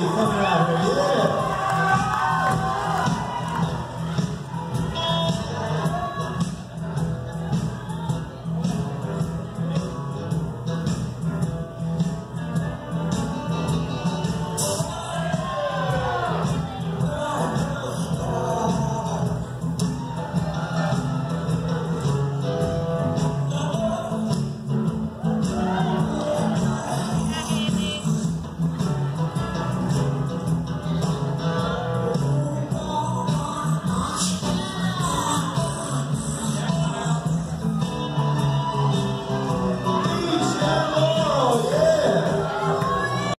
coming out here. Yeah.